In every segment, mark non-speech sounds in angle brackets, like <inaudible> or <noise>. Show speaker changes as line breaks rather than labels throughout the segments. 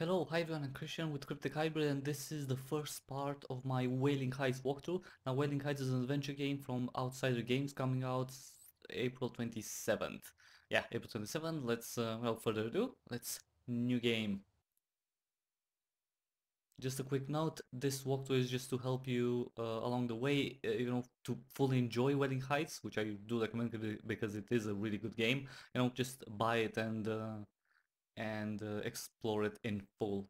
Hello, hi everyone, I'm Christian with Cryptic Hybrid and this is the first part of my Wailing Heights walkthrough. Now Wailing Heights is an adventure game from Outsider Games coming out April 27th. Yeah, April 27th, let's, uh, without further ado, let's new game. Just a quick note, this walkthrough is just to help you uh, along the way, uh, you know, to fully enjoy Wailing Heights, which I do recommend because it is a really good game. You know, just buy it and uh, and uh, explore it in full.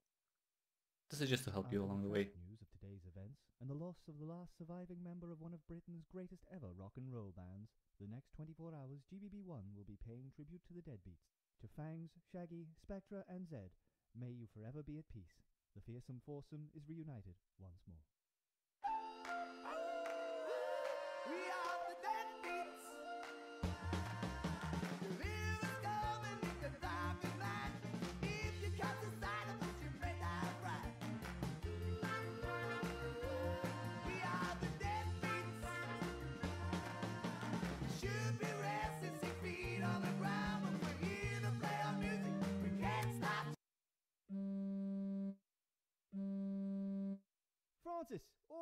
This is just to help you along the way.
News of today's events and the loss of the last surviving member of one of Britain's greatest ever rock and roll bands. The next 24 hours, GBB1 will be paying tribute to the deadbeats. To Fangs, Shaggy, Spectra, and Zed, may you forever be at peace. The fearsome foursome is reunited once more.
We are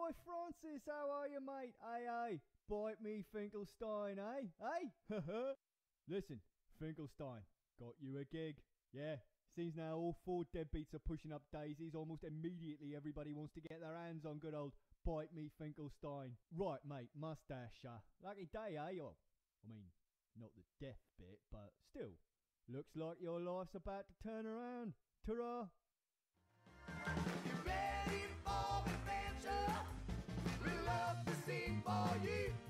Francis! Francis! How are you, mate? Aye, aye. Bite me, Finkelstein, eh? Eh? Listen, Finkelstein, got you a gig. Yeah, seems now all four deadbeats are pushing up daisies. Almost immediately, everybody wants to get their hands on good old Bite me, Finkelstein. Right, mate, mustache. Lucky day, eh? Or, I mean, not the death bit, but still. Looks like your life's about to turn around. Ta-ra!
You ready for adventure? Love to sing for you.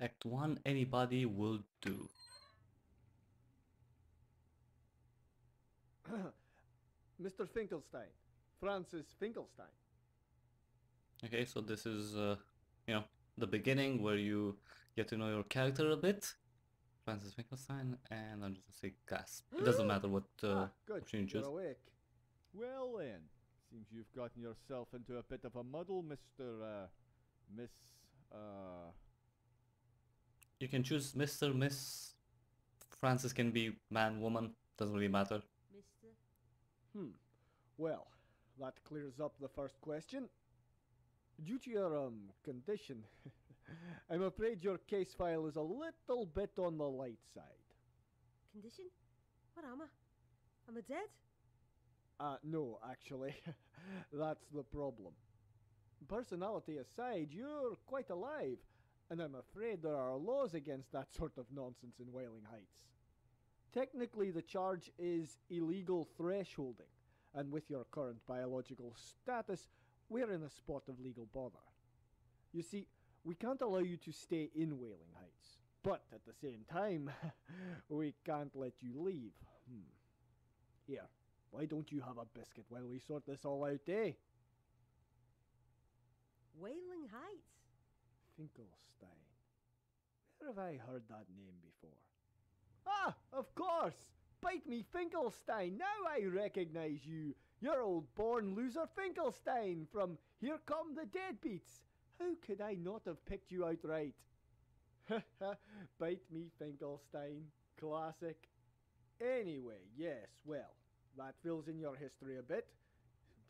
Act 1, anybody will do. <coughs>
Mr. Finkelstein. Francis Finkelstein.
Okay, so this is, uh, you know, the beginning where you get to know your character a bit. Francis Finkelstein, and I'm just gonna say gasp. It doesn't matter what uh,
ah, good.
option you choose.
awake.
Well then, seems you've gotten yourself into a bit of a muddle, Mr. Uh, Miss, uh...
You can choose Mr., Miss. Francis can be man, woman, doesn't really matter.
Mister?
Hmm. Well, that clears up the first question. Due to your um condition, <laughs> I'm afraid your case file is a little bit on the light side.
Condition? What am I? Am I dead?
Uh, no, actually. <laughs> That's the problem. Personality aside, you're quite alive, and I'm afraid there are laws against that sort of nonsense in Wailing Heights. Technically, the charge is illegal thresholding, and with your current biological status, we're in a spot of legal bother. You see, we can't allow you to stay in Wailing Heights, but at the same time, <laughs> we can't let you leave. Hmm. Here, why don't you have a biscuit while we sort this all out, eh?
Wailing Heights?
Finkelstein. Where have I heard that name before? Ah, of course! Bite me, Finkelstein! Now I recognize you! You're old born loser Finkelstein from Here Come the Deadbeats! How could I not have picked you out right? <laughs> Bite me, Finkelstein. Classic. Anyway, yes, well, that fills in your history a bit.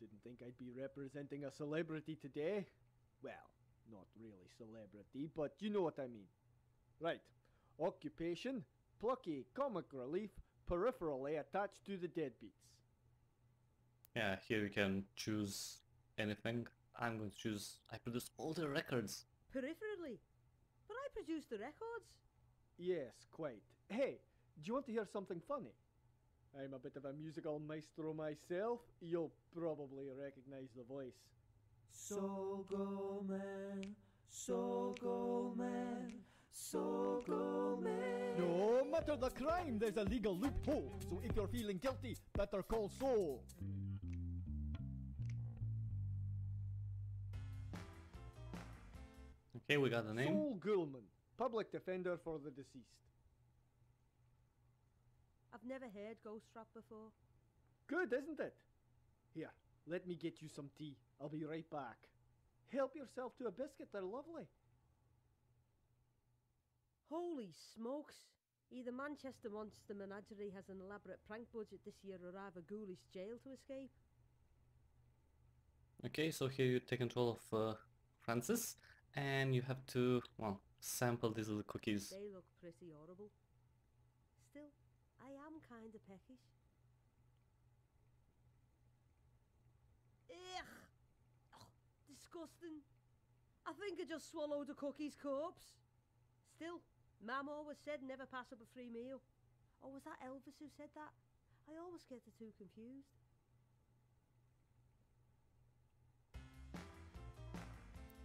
Didn't think I'd be representing a celebrity today. Well, not really celebrity, but you know what I mean. Right. Occupation, plucky, comic relief, peripherally attached to the deadbeats.
Yeah, here you can choose anything. I'm going to choose, I produce all the records.
Peripherally? But I produce the records.
Yes, quite. Hey, do you want to hear something funny? I'm a bit of a musical maestro myself. You'll probably recognize the voice.
So go man, so go man, so go man.
No matter the crime, there's a legal loophole. So if you're feeling guilty, better call Soul.
Okay, we got the name.
Soul Gulman, public defender for the deceased.
I've never heard Ghost Rap before.
Good, isn't it? Here, let me get you some tea. I'll be right back. Help yourself to a biscuit, they're lovely.
Holy smokes! Either Manchester Monster Menagerie has an elaborate prank budget this year or I have a ghoulish jail to escape.
Okay, so here you take control of uh, Francis, and you have to, well, sample these little cookies.
They look pretty horrible. Still, I am kind of peckish. Ugh! Oh, disgusting. I think I just swallowed a cookie's corpse. Still, Mam always said never pass up a free meal. Or was that Elvis who said that? I always get the two confused.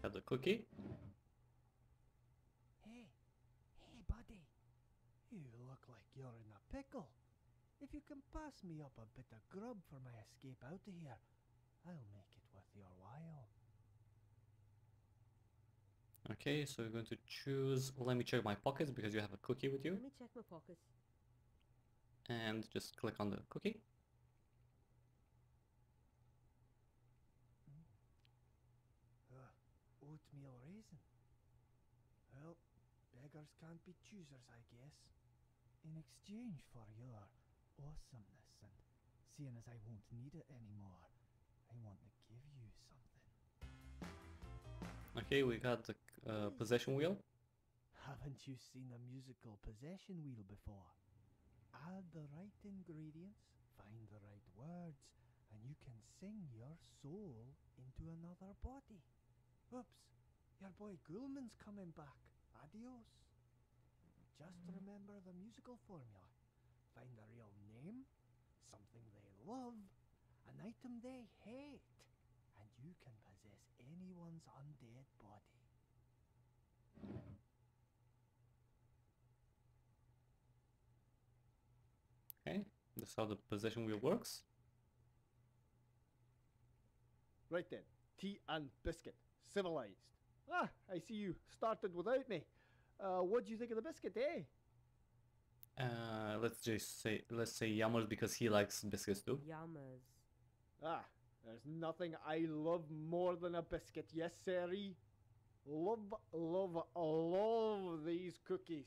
Have the cookie.
Hey, hey, buddy. You look like you're in a pickle. If you can pass me up a bit of grub for my escape out of here, I'll make it worth your while.
Okay, so you're going to choose, let me check my pockets because you have a cookie with you,
Let me check my pockets.
and just click on the cookie.
Uh, oatmeal raisin. Well, beggars can't be choosers, I guess. In exchange for your awesomeness and seeing as I won't need it anymore, I want to give you something.
Okay, we got the uh, possession wheel.
Haven't you seen a musical possession wheel before? Add the right ingredients, find the right words, and you can sing your soul into another body. Oops, your boy Gulman's coming back. Adios. Just remember the musical formula. Find a real name, something they love, an item they hate, and you can possess anyone's undead body.
Okay, that's how the possession wheel works.
Right then, tea and biscuit, civilized. Ah, I see you started without me. Uh, what do you think of the biscuit, eh?
Uh, let's just say, let's say Yammers because he likes biscuits too.
Yammers.
Ah, there's nothing I love more than a biscuit, yes, sirree. Love, love, love these cookies.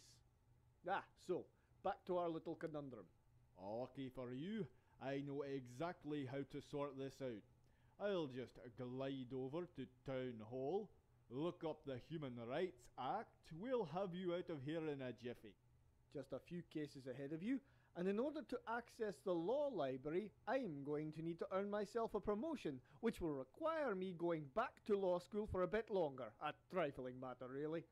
Ah, so, back to our little conundrum.
Lucky for you, I know exactly how to sort this out. I'll just glide over to Town Hall, look up the Human Rights Act, we'll have you out of here in a jiffy.
Just a few cases ahead of you, and in order to access the law library, I'm going to need to earn myself a promotion, which will require me going back to law school for a bit longer. A trifling matter, really.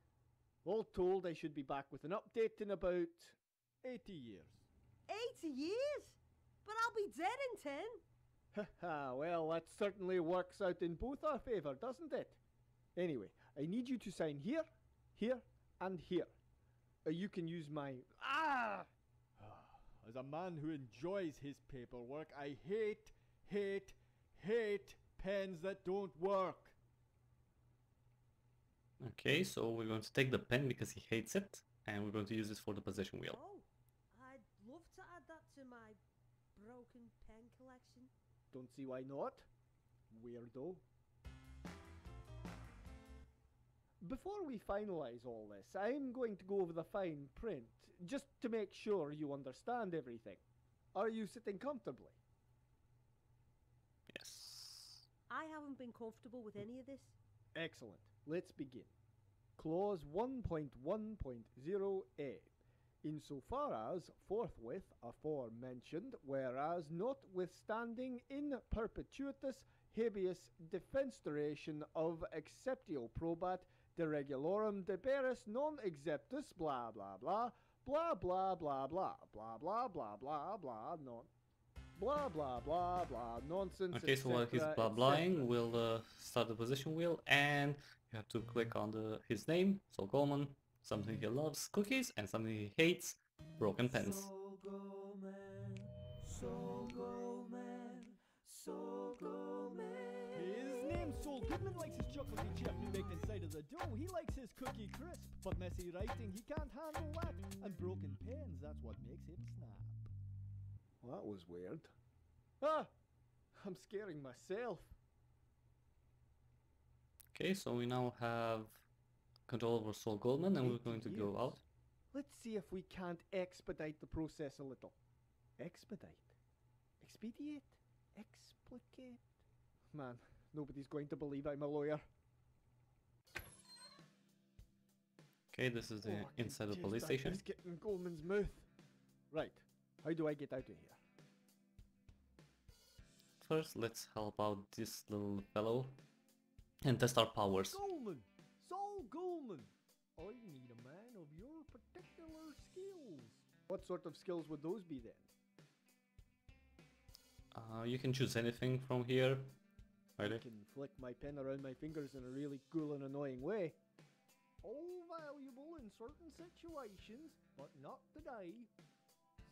All told, I should be back with an update in about
80 years.
80 years? But I'll be dead in 10.
Ha ha, well, that certainly works out in both our favour, doesn't it? Anyway, I need you to sign here, here, and here. Uh, you can use my. Ah!
As a man who enjoys his paperwork, I hate, hate, hate pens that don't work.
Okay, so we're going to take the pen because he hates it, and we're going to use this for the possession wheel.
Oh, I'd love to add that to my broken pen collection.
Don't see why not. Weirdo. Before we finalise all this, I'm going to go over the fine print, just to make sure you understand everything. Are you sitting comfortably?
Yes.
I haven't been comfortable with any of this.
Excellent. Let's begin. Clause 1.1.0a. Insofar as forthwith aforementioned, whereas notwithstanding in perpetuitus habeas defenestration of exceptio probat de regulorum deberis non exceptus blah blah blah Blah blah blah blah blah blah blah blah blah non. Blah blah blah blah nonsense.
Okay, so while he's blah blahing, we'll uh, start the possession wheel and you have to click on the his name, so Goldman, something he loves, cookies, and something he hates, broken pens.
Soul Goldman, Soul Goldman, Soul
His name's Saul Goodman likes his chocolatey chutney baked inside of the dough. He likes his cookie crisp, but messy writing, he can't handle that. And broken pens, that's what makes him snap.
Well, that was weird. Ah, I'm scaring myself.
Okay, so we now have control over Saul Goldman and we're going to go out.
Let's see if we can't expedite the process a little. Expedite? Expedite? Explicate? Man, nobody's going to believe I'm a lawyer.
Okay, this is the
Oh,
inside the police station.
biscuit in Goldman's mouth. Right, how do I get out of here?
First, let's help out this little fellow and test our powers.
Goldman! Saul Goldman! I need a man of your particular skills.
What sort of skills would those be then?
Uh, you can choose anything from here.
I can flick my pen around my fingers in a really cool and annoying way.
All valuable in certain situations, but not today.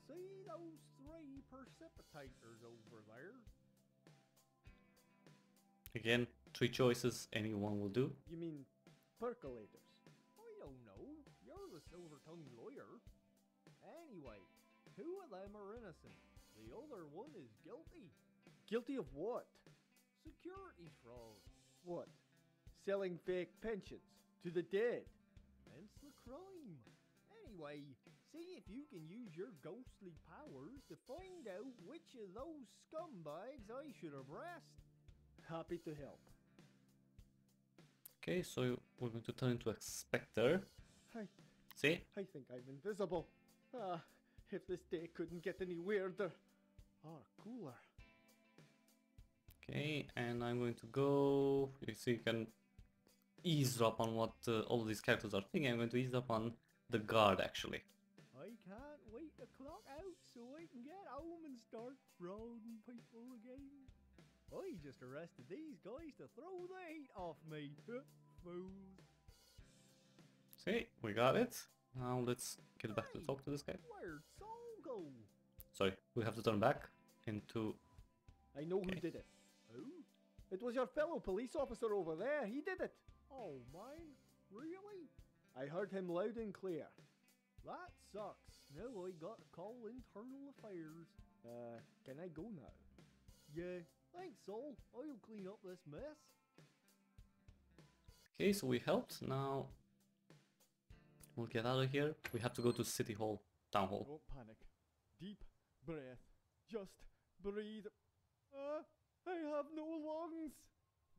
See those three precipitators over there?
Again, three choices, any one will do.
You mean percolators?
I don't know. You're the silver-tongued lawyer. Anyway, two of them are innocent. The other one is guilty.
Guilty of what?
Security fraud.
What? Selling fake pensions to the dead.
Hence the crime. Anyway, see if you can use your ghostly powers to find out which of those scumbags I should arrest.
Happy to help.
Okay, so we're going to turn into a specter.
I,
See?
I think I'm invisible. Ah, if this day couldn't get any weirder or cooler.
Okay, and I'm going to go. You see, you can eavesdrop on what uh, all these characters are thinking. I'm going to eavesdrop on the guard actually.
I can't wait to clock out so I can get home and start frauding people again. I just arrested these guys to throw the heat off me. Fools.
See, we got it. Now let's get back to talk to this guy.
Where'd Saul go?
Sorry, we have to turn back into.
I know
Okay.
who did it.
Who?
It was your fellow police officer over there. He did it.
Oh, mine? Really?
I heard him loud and clear.
That sucks. Now I got to call internal affairs.
Uh, can I go now?
Yeah, thanks, Saul. I'll clean up this mess.
Okay, so we helped. Now we'll get out of here. We have to go to City Hall, Town Hall.
Don't panic. Deep breath. Just breathe. Uh, I have no lungs.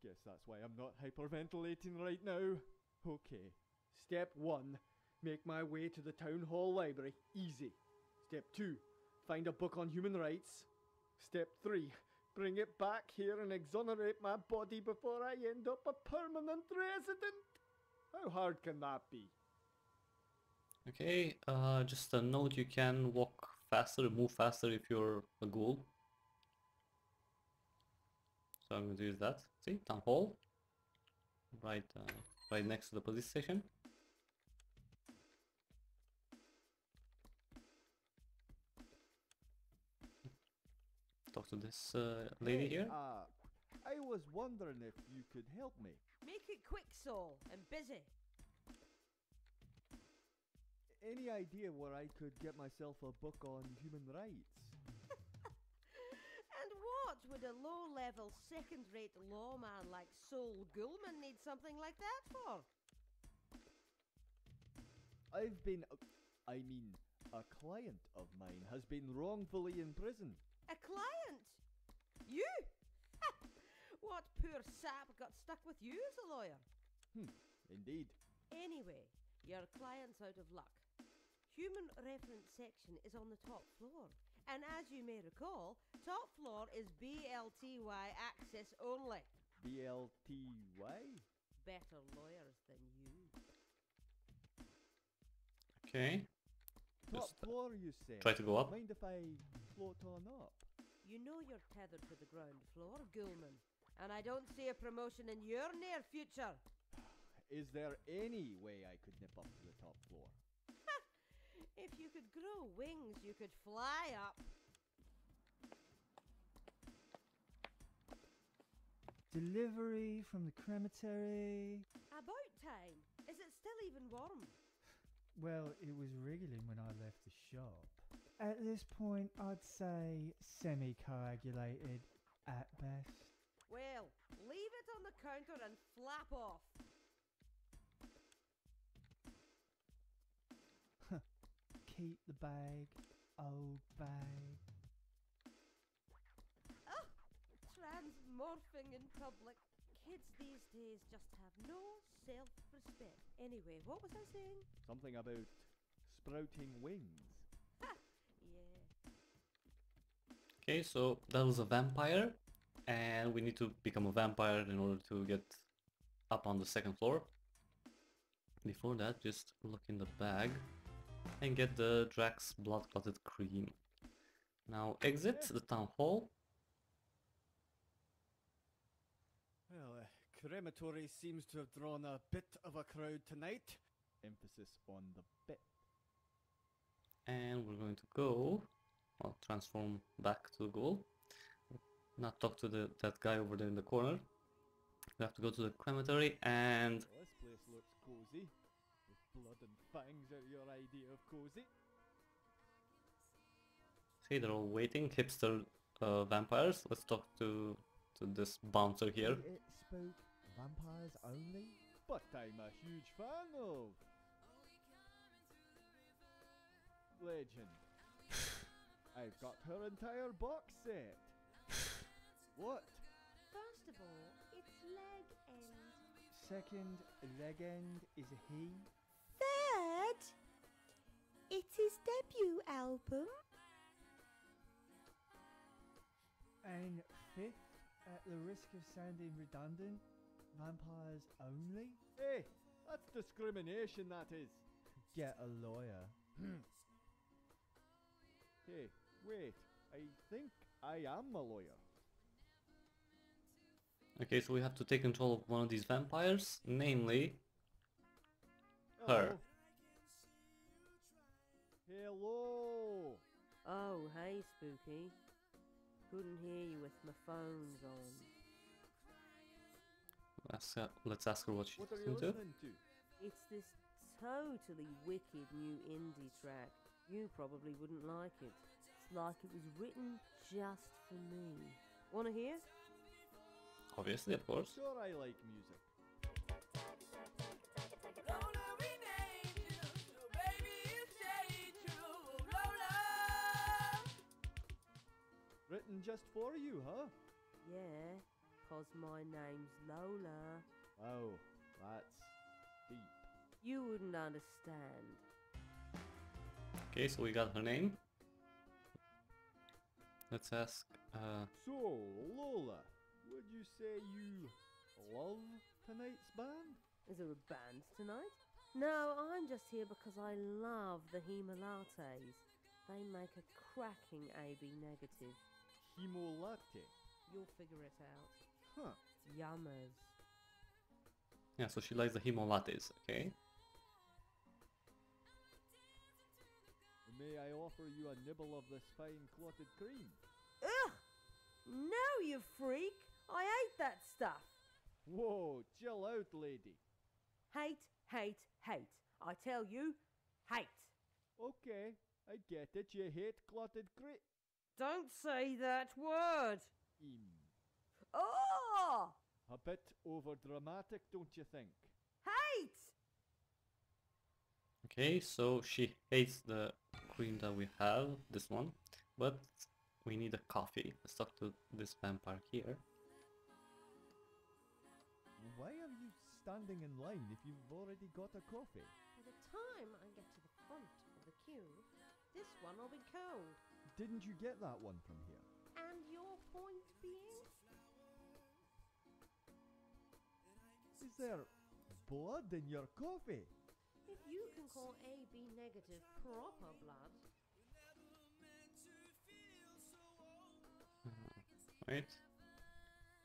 Guess that's why I'm not hyperventilating right now. Okay.
Step one, make my way to the town hall library. Easy. Step two, find a book on human rights. Step three, bring it back here and exonerate my body before I end up a permanent resident. How hard can that be?
Okay, uh, just a note: you can walk faster, move faster if you're a ghoul. So I'm going to use that. See, Town Hall, right, uh, right next to the police station. Talk to this uh, lady
Hey,
here.
Uh, I was wondering if you could help me.
Make it quick, Saul, and busy.
Any idea where I could get myself a book on human rights? <laughs>
And what would a low level, second rate lawman like Saul Gulman need something like that for?
I've been. uh, I mean, a client of mine has been wrongfully imprisoned.
A client? You? what poor sap got stuck with you as a lawyer?
Hmm, indeed.
Anyway, your client's out of luck. Human reference section is on the top floor. And as you may recall, top floor is BLTY access only.
BLTY?
Better lawyers than you.
Okay.
Top
Just
floor, you say?
try to go up.
Mind if I float on up?
You know you're tethered to the ground floor, Ghoulman. And I don't see a promotion in your near future.
Is there any way I could nip up to the top floor? <laughs>
If you could grow wings, you could fly up.
Delivery from the crematory.
About time. Is it still even warm?
Well, it was wriggling when I left the shop. At this point, I'd say semi coagulated at best.
Well, leave it on the counter and flap off.
Keep the bag, old bag.
Oh, transmorphing in public. Kids these days just have no self respect. Anyway, what was I saying?
Something about sprouting wings.
Yeah.
Okay, so that was a vampire, and we need to become a vampire in order to get up on the second floor. Before that, just look in the bag and get the Drax Blood Clotted Cream. Now exit the town hall.
Well, uh, crematory seems to have drawn a bit of a crowd tonight.
Emphasis on the bit.
and we're going to go well, transform back to the ghoul not talk to the that guy over there in the corner we have to go to the crematory and
Well, this place looks cozy. With blood and fangs are your idea of cozy.
see they're all waiting hipster uh, vampires let's talk to to this bouncer here
It spoke vampires only? But I'm a huge fan of. Legend. <laughs> I've got her entire box set. <laughs> what?
First of all, it's leg end.
Second legend is a he.
Third, it's his debut album.
And fifth, at the risk of sounding redundant, vampires only? Hey, that's discrimination, that is. Get a lawyer. <clears throat> hey, wait, I think I am a lawyer.
okay so we have to take control of one of these vampires namely Her.
Hello.
Oh, hey, Spooky. Couldn't hear you with my phones on.
Let's, uh, let's ask her what she's
What are
listening to
listening to?
It's this totally wicked new indie track. You probably wouldn't like it. It's like it was written just for me. Wanna hear?
obviously of course
Sure, I like music. Written just for you, huh?
Yeah, 'cause my name's Lola.
Oh, that's deep.
You wouldn't understand.
okay so we got her name let's ask uh
So, Lola, would you say you love tonight's band?
Is there a band tonight? No, I'm just here because I love the Hemolates. They make a cracking AB negative.
Hemo latte.
You'll figure it out.
Huh.
Yummers.
yeah so she likes the hemo lattes okay
May I offer you a nibble of this fine clotted cream?
Ugh! No, you freak! I hate that stuff!
Whoa, chill out, lady.
Hate, hate, hate. I tell you, hate.
Okay, I get it. You hate clotted cream.
Don't say that word! Oh!
A bit over dramatic, don't you think?
Hate!
Okay, so she hates the cream that we have, this one, but we need a coffee. Let's talk to this vampire here.
Why are you standing in line if you've already got a coffee?
By the time I get to the front of the queue, this one will be cold.
Didn't you get that one from here?
And your point
Is there blood in your coffee?
If you can call AB negative proper blood, <laughs>
Right?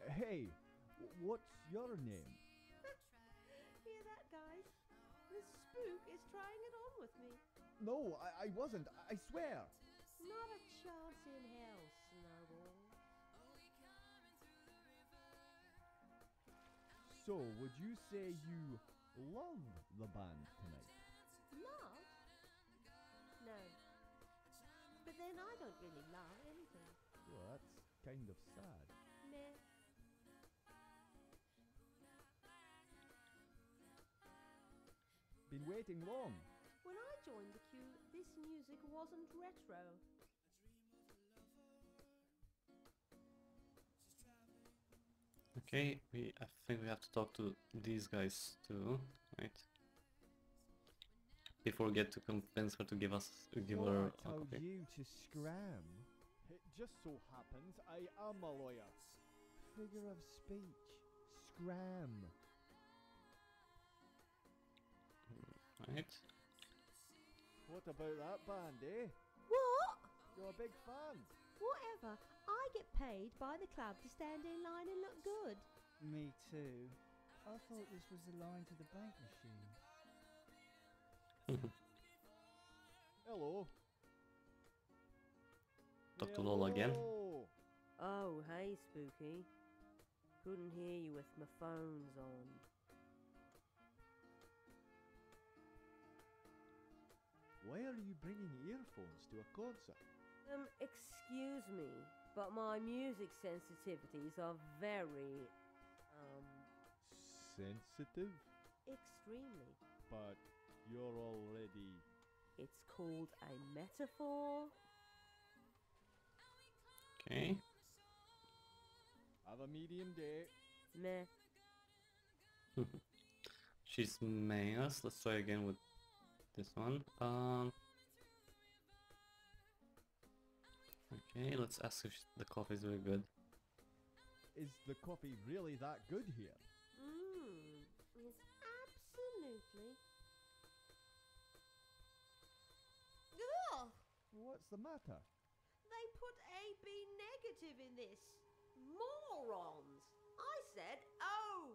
Hey, what's your name? <laughs>
hear that, guys? The spook is trying it on with me.
No, I, I wasn't. I swear.
Not a chance in hell,
So, would you say you love the band tonight?
Love? No. But then I don't really love anything.
Well, that's kind of sad.
Meh.
Been waiting long.
When I joined the queue, this music wasn't retro.
Okay, we I think we have to talk to these guys too, right? Before we get to convince her to give us give
Oh,
her
I
a
told
copy.
you to scram.
It just so happens I am a lawyer.
Figure of speech. Scram.
Right?
What about that band, eh?
What?
You're a big fan.
Whatever. I get paid by the club to stand in line and look good.
Me too. I thought this was the line to the bank machine. <laughs>
Hello.
Dr. to Lola again.
Oh, hey, Spooky. Couldn't hear you with my phones on.
Why are you bringing earphones to a concert?
Um, excuse me, but my music sensitivities are very, um,
Sensitive,
extremely.
but you're already.
It's called a metaphor.
Okay.
Have a medium day.
Meh. <laughs>
She's maying. Let's try again with this one. Um. Okay, let's ask if the coffee is very good.
Is the coffee really that good here?
Mmm. Yes, absolutely. Ugh!
What's the matter?
They put AB negative in this. Morons! I said O!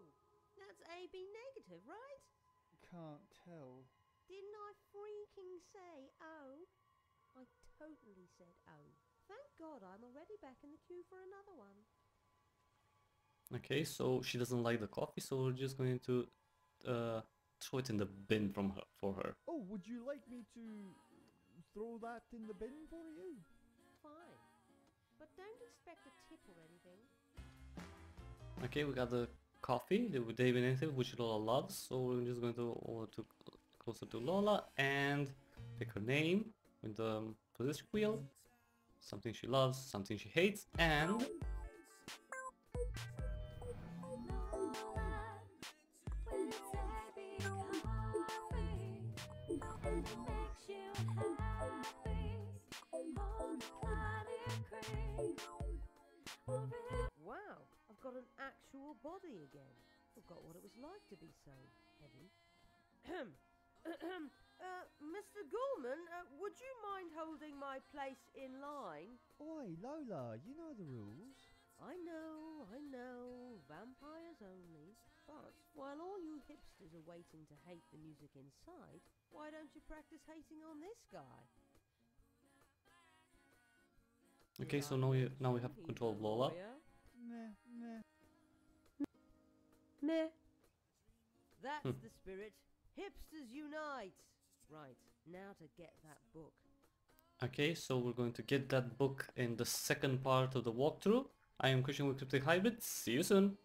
That's AB negative, right?
Can't tell.
Didn't I freaking say O? I totally said O. Thank God I'm already back in the queue for another one.
Okay, so she doesn't like the coffee, so we're just going to uh, throw it in the bin from her for her.
Oh, would you like me to throw that in the bin for you?
Fine. But don't expect a tip or anything.
Okay, we got the coffee the- with David Native, which Lola loves. So we're just going to over to closer to Lola and pick her name with the um, possession wheel. Something she loves, something she hates, and
Wow, I've got an actual body again. Forgot what it was like to be so heavy. <clears throat> Uh, Mr. Gorman, uh, would you mind holding my place in line?
Oi, Lola, you know the rules.
I know, I know, vampires only. But while all you hipsters are waiting to hate the music inside, why don't you practice hating on this guy?
Okay. So now we now we have control of Lola.
Meh, meh.
Meh. That's
Hmm.
the spirit. Hipsters unite. Right, now to get that book.
Okay, so we're going to get that book in the second part of the walkthrough. I am Christian with Cryptic Hybrid. See you soon.